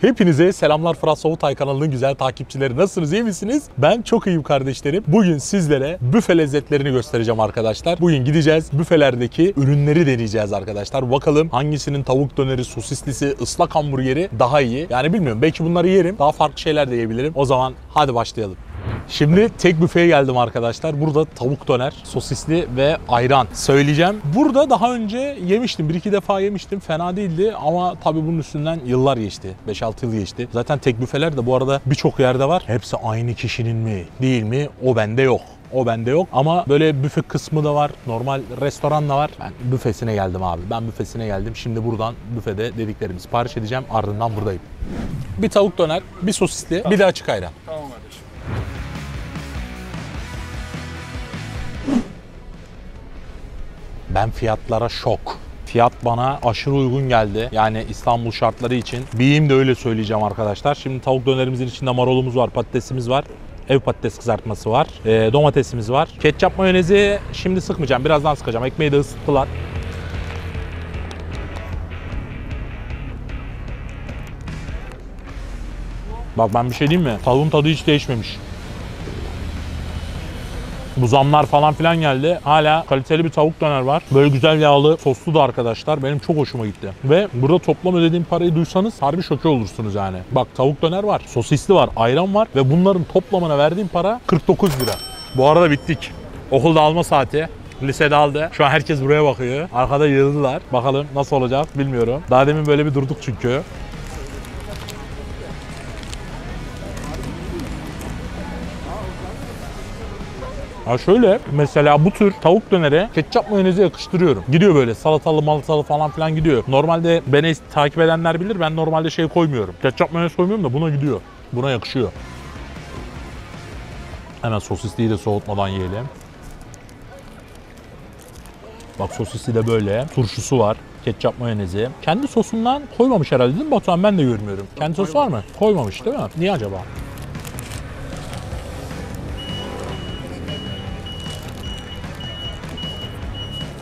Hepinize selamlar Fırat Soğutay kanalının güzel takipçileri. Nasılsınız iyi misiniz? Ben çok iyiyim kardeşlerim. Bugün sizlere büfe lezzetlerini göstereceğim arkadaşlar. Bugün gideceğiz büfelerdeki ürünleri deneyeceğiz arkadaşlar. Bakalım hangisinin tavuk döneri, sosislisi, ıslak hamburgeri daha iyi. Yani bilmiyorum belki bunları yerim. Daha farklı şeyler de yiyebilirim. O zaman hadi başlayalım. Şimdi tek büfeye geldim arkadaşlar. Burada tavuk döner, sosisli ve ayran söyleyeceğim. Burada daha önce yemiştim. Bir iki defa yemiştim. Fena değildi ama tabii bunun üstünden yıllar geçti. 5-6 yıl geçti. Zaten tek büfeler de bu arada birçok yerde var. Hepsi aynı kişinin mi değil mi o bende yok. O bende yok ama böyle büfe kısmı da var. Normal restoran da var. Ben büfesine geldim abi. Ben büfesine geldim. Şimdi buradan büfede dediklerimi sipariş edeceğim. Ardından buradayım. Bir tavuk döner, bir sosisli, bir de açık ayran. Tamam Ben fiyatlara şok. Fiyat bana aşırı uygun geldi. Yani İstanbul şartları için. Biyim de öyle söyleyeceğim arkadaşlar. Şimdi tavuk dönerimizin içinde marulumuz var, patatesimiz var. Ev patates kızartması var. e, domatesimiz var. Ketçap mayonezi şimdi sıkmayacağım. Birazdan sıkacağım. Ekmeği de ısıttılar. Bak ben bir şey diyeyim mi? Tavuğun tadı hiç değişmemiş. Bu zamlar falan filan geldi. Hala kaliteli bir tavuk döner var. Böyle güzel yağlı soslu da arkadaşlar. Benim çok hoşuma gitti. Ve burada toplam ödediğim parayı duysanız harbi şoke olursunuz yani. Bak tavuk döner var, sosisli var, ayran var ve bunların toplamına verdiğim para 49 lira. Bu arada bittik. Okulda alma saati. Lisede aldı. Şu an herkes buraya bakıyor. Arkada yığıldılar. Bakalım nasıl olacak bilmiyorum. Daha demin böyle bir durduk çünkü. Ha şöyle mesela bu tür tavuk dönere ketçap mayonezi yakıştırıyorum. Gidiyor böyle salatalı malatalı falan filan gidiyor. Normalde beni takip edenler bilir ben normalde şey koymuyorum. Ketçap mayonezi koymuyorum da buna gidiyor. Buna yakışıyor. Hemen sosisliyi de soğutmadan yiyelim. Bak sosisli de böyle. Turşusu var. Ketçap mayonezi. Kendi sosundan koymamış herhalde değil mi Batuhan? Ben de görmüyorum. Kendi sosu var mı? Koymamış değil mi? Niye acaba?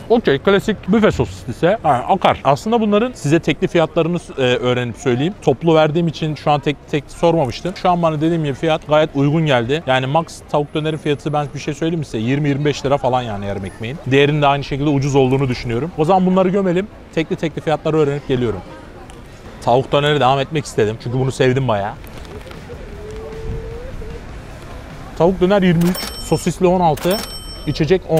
Okey klasik büfe sosislisi ha, akar. Aslında bunların size tekli fiyatlarını e, öğrenip söyleyeyim. Toplu verdiğim için şu an tek tek sormamıştım. Şu an bana dediğim gibi fiyat gayet uygun geldi. Yani max tavuk dönerin fiyatı ben bir şey söyleyeyim size 20-25 lira falan yani yarım ekmeğin. Diğerinin de aynı şekilde ucuz olduğunu düşünüyorum. O zaman bunları gömelim. Tekli tekli fiyatları öğrenip geliyorum. Tavuk döneri devam etmek istedim. Çünkü bunu sevdim bayağı. Tavuk döner 23, sosisli 16, içecek 10.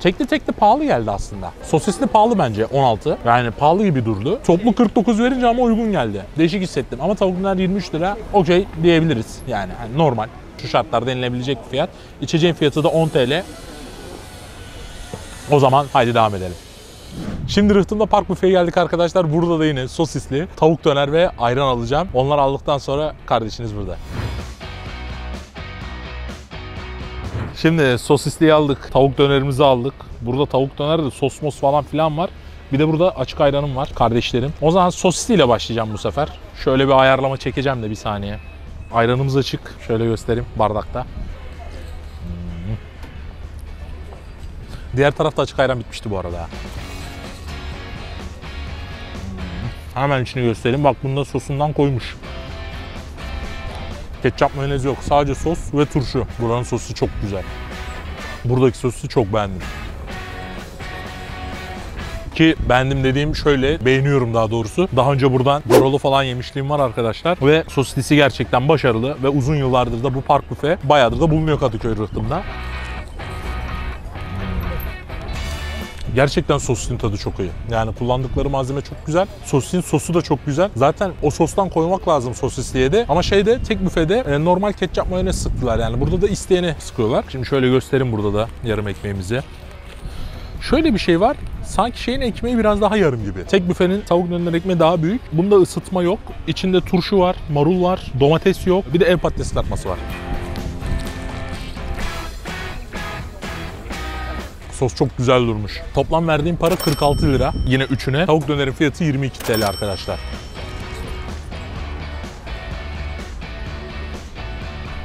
Tekli tekli pahalı geldi aslında. Sosisli pahalı bence 16. Yani pahalı gibi durdu. Toplu 49 verince ama uygun geldi. Değişik hissettim. Ama tavuk döner 23 lira okey diyebiliriz. Yani hani normal. Şu şartlarda denilebilecek bir fiyat. İçeceğin fiyatı da 10 TL. O zaman haydi devam edelim. Şimdi Rıhtım'da Park Büfe'ye geldik arkadaşlar. Burada da yine sosisli, tavuk döner ve ayran alacağım. Onları aldıktan sonra kardeşiniz burada. Şimdi sosisliği aldık, tavuk dönerimizi aldık. Burada tavuk döner de sos falan filan var. Bir de burada açık ayranım var kardeşlerim. O zaman sosisliyle başlayacağım bu sefer. Şöyle bir ayarlama çekeceğim de bir saniye. Ayranımız açık. Şöyle göstereyim bardakta. Diğer tarafta açık ayran bitmişti bu arada. Hemen içini göstereyim. Bak bunda sosundan koymuş. Ketçap mayonez yok. Sadece sos ve turşu. Buranın sosu çok güzel. Buradaki sosu çok beğendim. Ki beğendim dediğim şöyle beğeniyorum daha doğrusu. Daha önce buradan gorolu falan yemişliğim var arkadaşlar. Ve soslisi gerçekten başarılı ve uzun yıllardır da bu park büfe bayağıdır da bulunuyor Kadıköy rıhtımda. Gerçekten sosisin tadı çok iyi. Yani kullandıkları malzeme çok güzel. Sosisin sosu da çok güzel. Zaten o sostan koymak lazım sosisliye de. Ama şeyde tek büfede e, normal ketçap mayonez sıktılar yani. Burada da isteyeni sıkıyorlar. Şimdi şöyle göstereyim burada da yarım ekmeğimizi. Şöyle bir şey var. Sanki şeyin ekmeği biraz daha yarım gibi. Tek büfenin tavuk döner ekmeği daha büyük. Bunda ısıtma yok. İçinde turşu var, marul var, domates yok. Bir de ev patates kızartması var. Sos çok güzel durmuş. Toplam verdiğim para 46 lira. Yine üçüne. Tavuk dönerin fiyatı 22 TL arkadaşlar.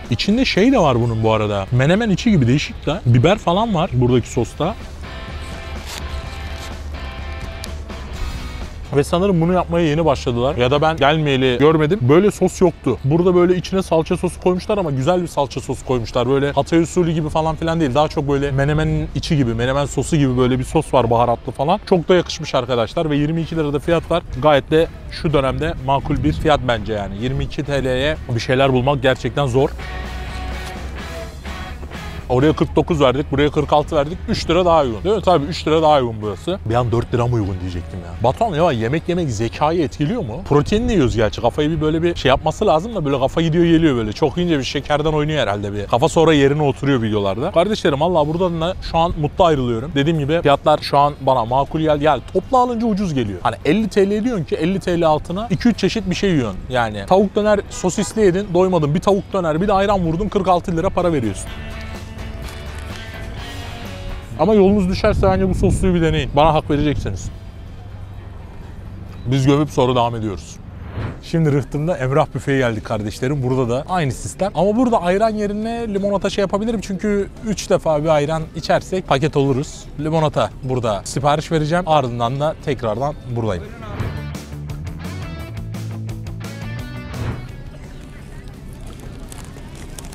İçinde şey de var bunun bu arada. Menemen içi gibi değişik de. Biber falan var buradaki sosta. Ve sanırım bunu yapmaya yeni başladılar. Ya da ben gelmeyeli görmedim. Böyle sos yoktu. Burada böyle içine salça sosu koymuşlar ama güzel bir salça sosu koymuşlar. Böyle Hatay usulü gibi falan filan değil. Daha çok böyle menemenin içi gibi, menemen sosu gibi böyle bir sos var baharatlı falan. Çok da yakışmış arkadaşlar ve 22 lirada fiyatlar gayet de şu dönemde makul bir fiyat bence yani. 22 TL'ye bir şeyler bulmak gerçekten zor. Oraya 49 verdik, buraya 46 verdik. 3 lira daha uygun. Değil mi? Tabii 3 lira daha uygun burası. Bir an 4 lira mı uygun diyecektim ya. Batuhan ya yemek yemek zekayı etkiliyor mu? Proteinle yiyoruz gerçi. Kafayı bir böyle bir şey yapması lazım da böyle kafa gidiyor geliyor böyle. Çok ince bir şekerden oynuyor herhalde bir. Kafa sonra yerine oturuyor videolarda. Kardeşlerim Allah buradan da şu an mutlu ayrılıyorum. Dediğim gibi fiyatlar şu an bana makul geldi. Yani toplu alınca ucuz geliyor. Hani 50 TL diyorsun ki 50 TL altına 2-3 çeşit bir şey yiyorsun. Yani tavuk döner sosisli yedin doymadın. Bir tavuk döner bir de ayran vurdun 46 lira para veriyorsun. Ama yolunuz düşerse bence bu sosluyu bir deneyin. Bana hak vereceksiniz. Biz gömüp sonra devam ediyoruz. Şimdi Rıhtım'da Emrah Büfe'ye geldik kardeşlerim. Burada da aynı sistem. Ama burada ayran yerine limonata şey yapabilirim. Çünkü 3 defa bir ayran içersek paket oluruz. Limonata burada sipariş vereceğim. Ardından da tekrardan buradayım.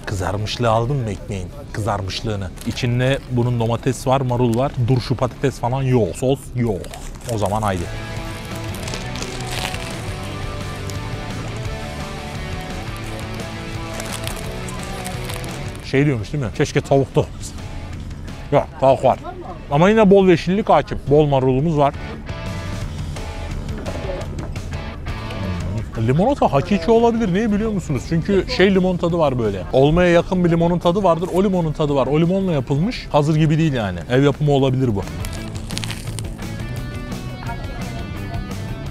Kızarmışlığı aldın mı ekmeğin? Kızarmışlığını. İçinde bunun domates var, marul var. Durşu patates falan yok. Sos yok. O zaman haydi. Şey diyormuş değil mi? Keşke tavuk da olsa. Yok tavuk var. Ama yine bol yeşillik hakim. Bol marulumuz var. Limonata hakiki olabilir. Niye biliyor musunuz? Çünkü şey limon tadı var böyle. Olmaya yakın bir limonun tadı vardır. O limonun tadı var. O limonla yapılmış. Hazır gibi değil yani. Ev yapımı olabilir bu.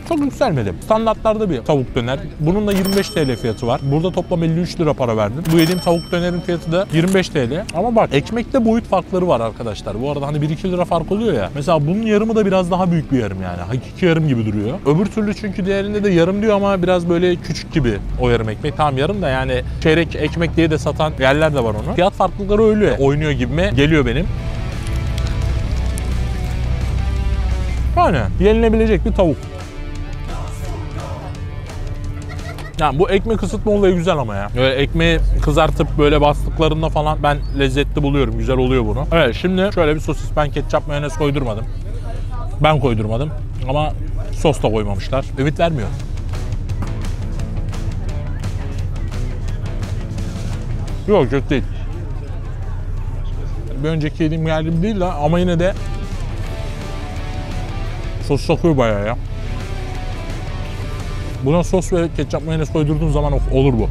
Çok yükselmedi. Standartlarda bir tavuk döner. Bunun da 25 TL fiyatı var. Burada toplam 53 lira para verdim. Bu yediğim tavuk dönerin fiyatı da 25 TL. Ama bak ekmekte boyut farkları var arkadaşlar. Bu arada hani 1-2 lira fark oluyor ya. Mesela bunun yarımı da biraz daha büyük bir yarım yani. Hakiki yarım gibi duruyor. Öbür türlü çünkü diğerinde de yarım diyor ama biraz böyle küçük gibi o yarım ekmek. Tamam yarım da yani çeyrek ekmek diye de satan yerler de var onu. Fiyat farklılıkları öyle oynuyor gibime geliyor benim. Yani yenilebilecek bir tavuk. Yani bu ekmek ısıtma olayı güzel ama ya. Böyle ekmeği kızartıp böyle bastıklarında falan ben lezzetli buluyorum. Güzel oluyor bunu. Evet şimdi şöyle bir sosis ben ketçap mayonez koydurmadım. Ben koydurmadım ama sos da koymamışlar. Ümit vermiyor. Yok kötü değil. Bir önceki yediğim geldiğim değil de ama yine de sos sokuyor bayağı ya. Buna sos ve ketçap mayonez koydurduğun zaman olur bu.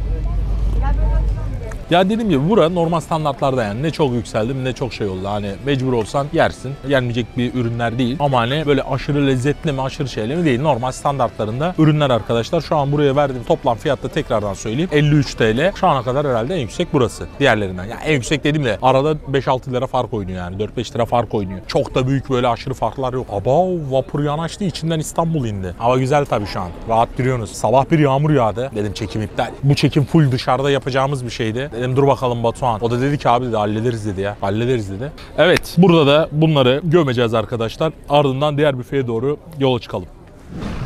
Ya dediğim gibi bura normal standartlarda yani ne çok yükseldim ne çok şey oldu. Hani mecbur olsan yersin. Yenmeyecek bir ürünler değil. Ama hani böyle aşırı lezzetli mi aşırı şeyli mi değil. Normal standartlarında ürünler arkadaşlar. Şu an buraya verdiğim toplam fiyatta tekrardan söyleyeyim. 53 TL. Şu ana kadar herhalde en yüksek burası. Diğerlerinden. Yani en yüksek dediğim de arada 5-6 lira fark oynuyor yani. 4-5 lira fark oynuyor. Çok da büyük böyle aşırı farklar yok. Aba vapur yanaştı içinden İstanbul indi. Hava güzel tabii şu an. Rahat giriyorsunuz. Sabah bir yağmur yağdı. Dedim çekim iptal. Bu çekim full dışarıda yapacağımız bir şeydi. Dedim dur bakalım Batuhan. O da dedi ki abi dedi hallederiz dedi ya. Hallederiz dedi. Evet burada da bunları gömeceğiz arkadaşlar. Ardından diğer büfeye doğru yola çıkalım.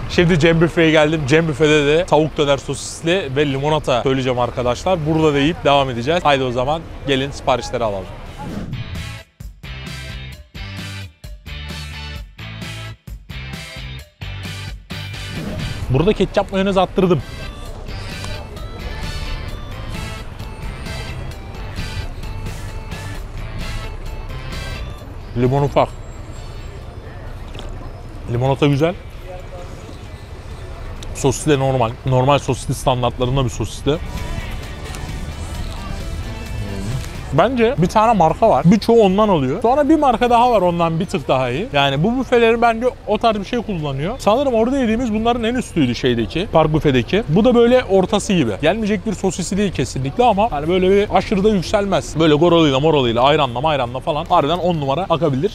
Şimdi Cem Büfe'ye geldim. Cem Büfe'de de tavuk döner sosisli ve limonata söyleyeceğim arkadaşlar. Burada da yiyip devam edeceğiz. Haydi o zaman gelin siparişleri alalım. Burada ketçap mayonez attırdım. Limon ufak. Limonata güzel. Sosisli de normal. Normal sosisli standartlarında bir sosisli. Bence bir tane marka var. Birçoğu ondan alıyor. Sonra bir marka daha var ondan bir tık daha iyi. Yani bu büfeleri bence o tarz bir şey kullanıyor. Sanırım orada yediğimiz bunların en üstüydü şeydeki. Park büfedeki. Bu da böyle ortası gibi. Gelmeyecek bir sosisi değil kesinlikle ama hani böyle bir aşırı da yükselmez. Böyle goroluyla moroluyla ayranla mayranla falan harbiden 10 numara akabilir.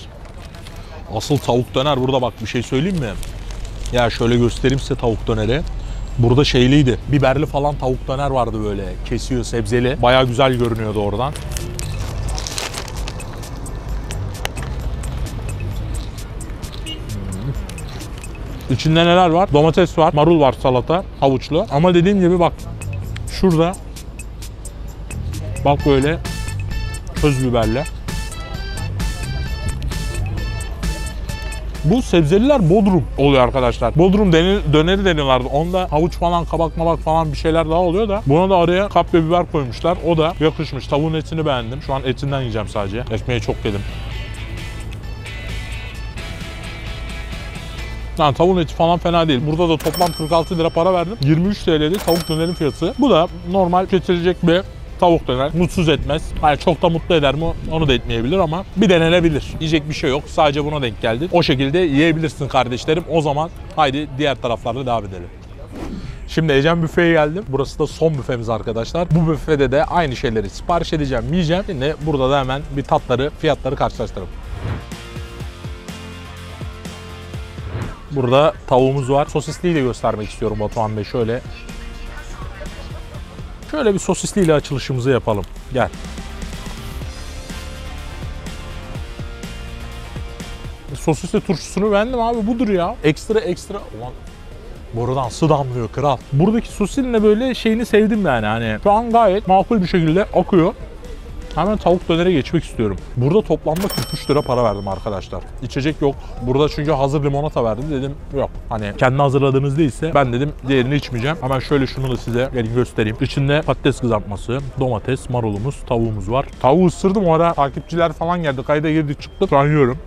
Asıl tavuk döner burada bak bir şey söyleyeyim mi? Ya şöyle göstereyim size tavuk döneri. Burada şeyliydi. Biberli falan tavuk döner vardı böyle. Kesiyor sebzeli. Baya güzel görünüyordu oradan. İçinde neler var? Domates var, marul var, salata, havuçlu. Ama dediğim gibi bak şurada bak böyle köz biberle. Bu sebzeliler Bodrum oluyor arkadaşlar. Bodrum deni- döneri deniyorlardı. Onda havuç falan, kabak mabak falan bir şeyler daha oluyor da. Buna da araya kapya biber koymuşlar. O da yakışmış. Tavuğun etini beğendim. Şu an etinden yiyeceğim sadece. Ekmeği çok yedim. Yani tavuğun eti falan fena değil. Burada da toplam 46 lira para verdim. 23 TL'de tavuk dönerin fiyatı. Bu da normal tüketilecek bir tavuk döner. Mutsuz etmez. Hani çok da mutlu eder mi onu da etmeyebilir ama bir denenebilir. Yiyecek bir şey yok. Sadece buna denk geldi. O şekilde yiyebilirsin kardeşlerim. O zaman haydi diğer taraflarda devam edelim. Şimdi Ecem Büfe'ye geldim. Burası da son büfemiz arkadaşlar. Bu büfede de aynı şeyleri sipariş edeceğim, yiyeceğim. Şimdi burada da hemen bir tatları, fiyatları karşılaştıralım. Burada tavuğumuz var. Sosisliyi de göstermek istiyorum Batuhan Bey. Şöyle Şöyle bir sosisliyle açılışımızı yapalım. Gel. Sosisli turşusunu beğendim abi budur ya. Ekstra ekstra. Ulan Buradan su damlıyor kral. Buradaki sosisin de böyle şeyini sevdim yani hani. Şu an gayet makul bir şekilde akıyor. Hemen tavuk dönere geçmek istiyorum. Burada toplamda 43 lira para verdim arkadaşlar. İçecek yok. Burada çünkü hazır limonata verdi. Dedim yok. Hani kendi hazırladığınız değilse ben dedim diğerini içmeyeceğim. Hemen şöyle şunu da size göstereyim. İçinde patates kızartması, domates, marulumuz, tavuğumuz var. Tavuğu ısırdım o ara takipçiler falan geldi. Kayda girdik çıktık. Yiyorum.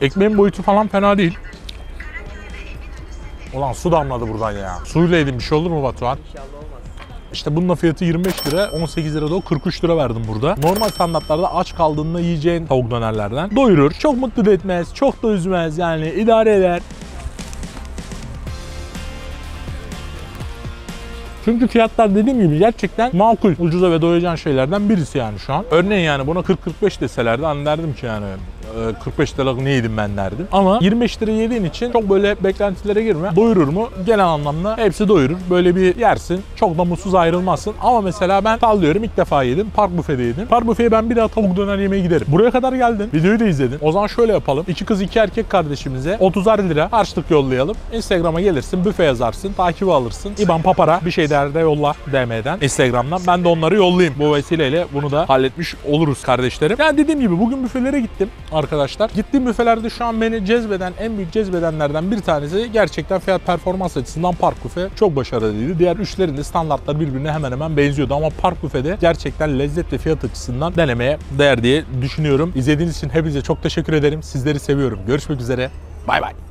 Ekmeğin boyutu falan fena değil. Ulan su damladı buradan ya. Suyla yedim bir şey olur mu Batuhan? İşte bunun da fiyatı 25 lira, 18 lira da o 43 lira verdim burada. Normal standartlarda aç kaldığında yiyeceğin tavuk dönerlerden. Doyurur, çok mutlu etmez, çok da üzmez yani idare eder. Çünkü fiyatlar dediğim gibi gerçekten makul. Ucuza ve doyacağın şeylerden birisi yani şu an. Örneğin yani buna 40-45 deselerdi hani derdim ki yani 45 liralık ne yedim ben derdim. Ama 25 lira yediğin için çok böyle beklentilere girme. Doyurur mu? Genel anlamda hepsi doyurur. Böyle bir yersin. Çok da mutsuz ayrılmazsın. Ama mesela ben sallıyorum ilk defa yedim. Park büfede yedim. Park büfeye ben bir daha tavuk döner yemeye giderim. Buraya kadar geldin. Videoyu da izledin. O zaman şöyle yapalım. İki kız iki erkek kardeşimize 30'ar lira harçlık yollayalım. Instagram'a gelirsin. Büfe yazarsın. Takibi alırsın. İban papara bir şey der de yolla DM'den. Instagram'dan. Ben de onları yollayayım. Bu vesileyle bunu da halletmiş oluruz kardeşlerim. Yani dediğim gibi bugün büfelere gittim arkadaşlar. Gittiğim büfelerde şu an beni cezbeden, en büyük cezbedenlerden bir tanesi gerçekten fiyat performans açısından Park Büfe çok başarılıydı. Diğer üçlerin de standartları birbirine hemen hemen benziyordu ama Park Büfe'de gerçekten lezzet ve fiyat açısından denemeye değer diye düşünüyorum. İzlediğiniz için hepinize çok teşekkür ederim. Sizleri seviyorum. Görüşmek üzere. Bay bay.